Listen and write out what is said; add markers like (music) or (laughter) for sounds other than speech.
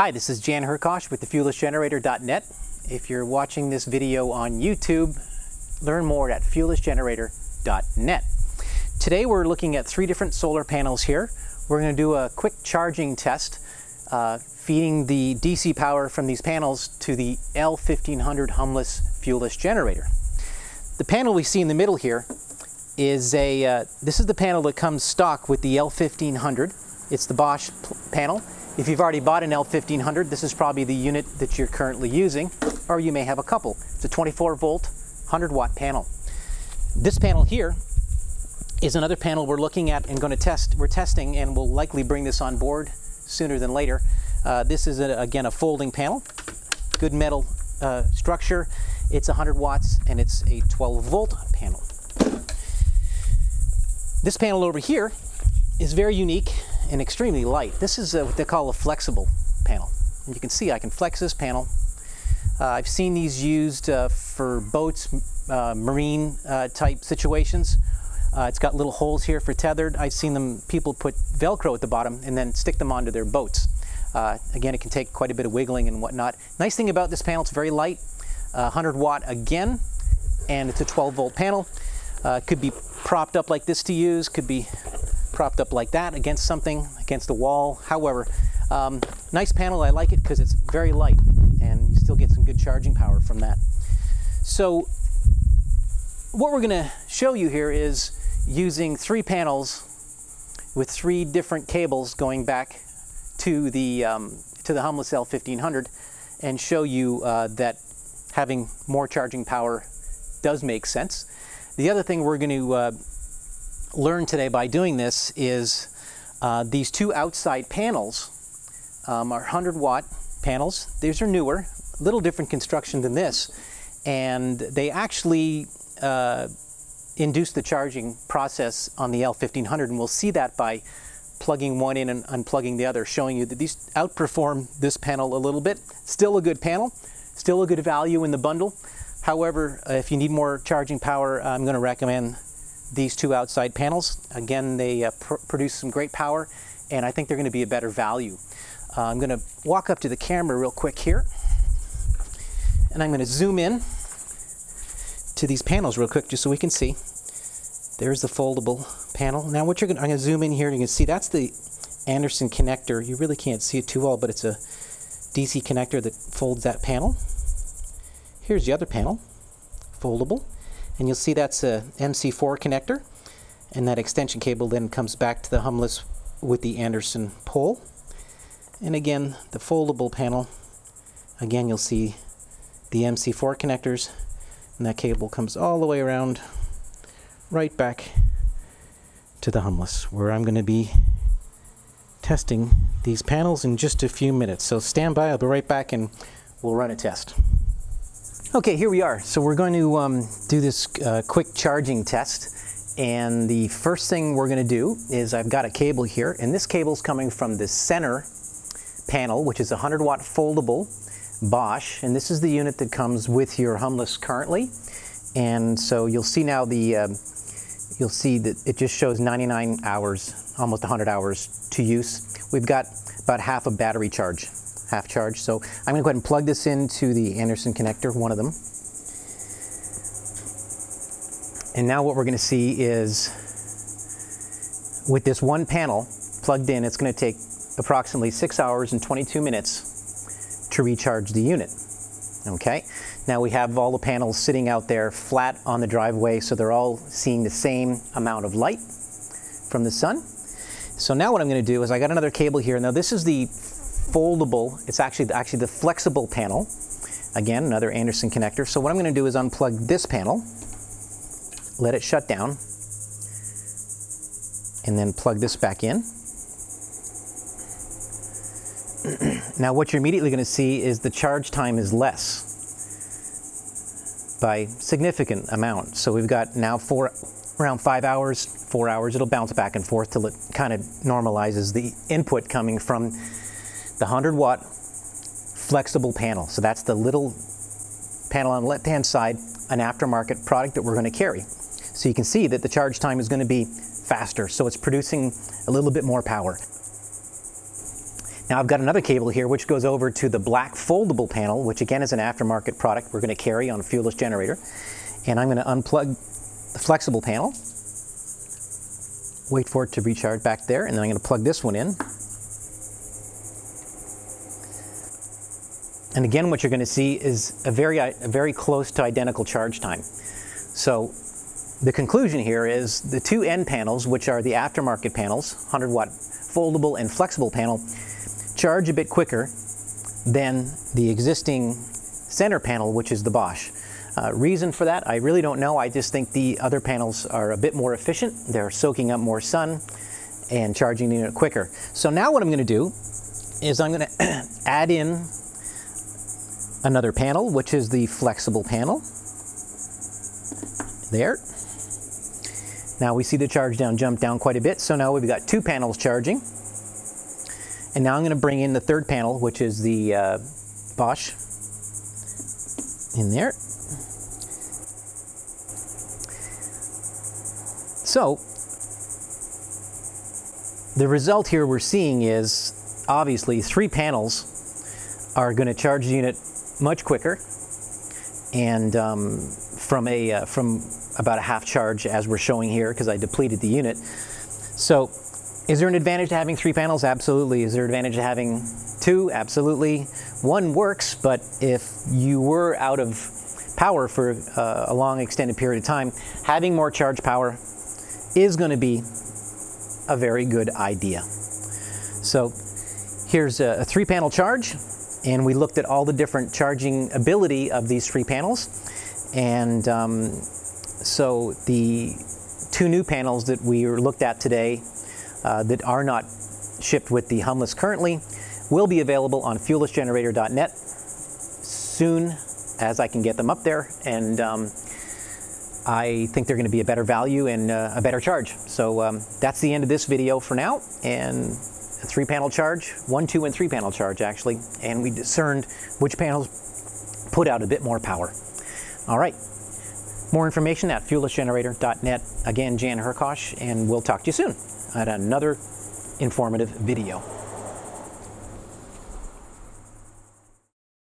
Hi, this is Jan Hrkach with thefuellessgenerator.net. If you're watching this video on YouTube, learn more at fuellessgenerator.net. Today we're looking at three different solar panels here. We're going to do a quick charging test, uh, feeding the DC power from these panels to the L1500 Humless fuelless generator. The panel we see in the middle here is a, uh, this is the panel that comes stock with the L1500. It's the Bosch panel. If you've already bought an L1500, this is probably the unit that you're currently using, or you may have a couple. It's a 24 volt, 100 watt panel. This panel here is another panel we're looking at and going to test. We're testing and we'll likely bring this on board sooner than later. Uh, this is, a, again, a folding panel, good metal uh, structure. It's 100 watts and it's a 12 volt panel. This panel over here is very unique and extremely light. This is a, what they call a flexible panel. And you can see I can flex this panel. Uh, I've seen these used uh, for boats, uh, marine uh, type situations. Uh, it's got little holes here for tethered. I've seen them people put Velcro at the bottom and then stick them onto their boats. Uh, again, it can take quite a bit of wiggling and whatnot. Nice thing about this panel, it's very light, 100 watt again, and it's a 12 volt panel. could be propped up like this to use, could be propped up like that against something, against a wall. However, um, nice panel. I like it because it's very light and you still get some good charging power from that. So what we're going to show you here is using three panels with three different cables going back to the um, to the Humless L1500 and show you uh, that having more charging power does make sense. The other thing we're going to uh, learned today by doing this is uh, these two outside panels um, are 100 watt panels. These are newer, a little different construction than this, and they actually uh, induce the charging process on the L1500, and we'll see that by plugging one in and unplugging the other, showing you that these outperform this panel a little bit. Still a good panel, still a good value in the bundle. However, uh, if you need more charging power, I'm going to recommend these two outside panels. Again, they uh, pr produce some great power and I think they're going to be a better value. Uh, I'm going to walk up to the camera real quick here and I'm going to zoom in to these panels real quick just so we can see. There's the foldable panel. Now what you're going to, I'm going to zoom in here and you can see that's the Anderson connector. You really can't see it too well, but it's a DC connector that folds that panel. Here's the other panel, foldable. And you'll see that's a MC4 connector. And that extension cable then comes back to the humless with the Anderson pole. And again, the foldable panel, again you'll see the MC4 connectors and that cable comes all the way around right back to the humless where I'm going to be testing these panels in just a few minutes. So stand by, I'll be right back and we'll run a test. Okay, here we are. So we're going to um, do this uh, quick charging test. And the first thing we're going to do is I've got a cable here, and this cable is coming from the center panel, which is a 100 watt foldable Bosch. And this is the unit that comes with your Humless currently. And so you'll see now the, uh, you'll see that it just shows 99 hours, almost 100 hours to use. We've got about half a battery charge half charge. So I'm going to go ahead and plug this into the Anderson connector, one of them. And now what we're going to see is with this one panel plugged in, it's going to take approximately 6 hours and 22 minutes to recharge the unit. Okay, now we have all the panels sitting out there flat on the driveway, so they're all seeing the same amount of light from the sun. So now what I'm going to do is I got another cable here. Now this is the foldable, it's actually, actually the flexible panel. Again, another Anderson connector. So what I'm going to do is unplug this panel, let it shut down, and then plug this back in. (clears throat) now what you're immediately going to see is the charge time is less by significant amount. So we've got now four, around five hours, four hours. It'll bounce back and forth till it kind of normalizes the input coming from the 100 watt flexible panel. So that's the little panel on the left hand side, an aftermarket product that we're going to carry. So you can see that the charge time is going to be faster, so it's producing a little bit more power. Now I've got another cable here which goes over to the black foldable panel, which again is an aftermarket product we're going to carry on a fuelless generator. And I'm going to unplug the flexible panel, wait for it to recharge back there, and then I'm going to plug this one in. And again, what you're going to see is a very, a very close to identical charge time. So the conclusion here is the two end panels, which are the aftermarket panels, 100 watt foldable and flexible panel, charge a bit quicker than the existing center panel, which is the Bosch. Uh, reason for that, I really don't know. I just think the other panels are a bit more efficient. They're soaking up more sun and charging the unit quicker. So now what I'm going to do is I'm going to (clears throat) add in another panel, which is the flexible panel. There. Now we see the charge down jump down quite a bit. So now we've got two panels charging. And now I'm going to bring in the third panel, which is the uh, Bosch in there. So the result here we're seeing is obviously three panels are going to charge the unit much quicker and um, from a uh, from about a half charge as we're showing here because I depleted the unit. So is there an advantage to having three panels? Absolutely. Is there an advantage to having two? Absolutely. One works, but if you were out of power for uh, a long extended period of time, having more charge power is going to be a very good idea. So here's a, a three panel charge and we looked at all the different charging ability of these three panels. And um, so the two new panels that we looked at today uh, that are not shipped with the humless currently will be available on fuellessgenerator.net soon as I can get them up there. And um, I think they're going to be a better value and uh, a better charge. So um, that's the end of this video for now. And three panel charge, one, two, and three panel charge actually, and we discerned which panels put out a bit more power. All right, more information at fuellessgenerator.net. Again, Jan Hrkach, and we'll talk to you soon at another informative video.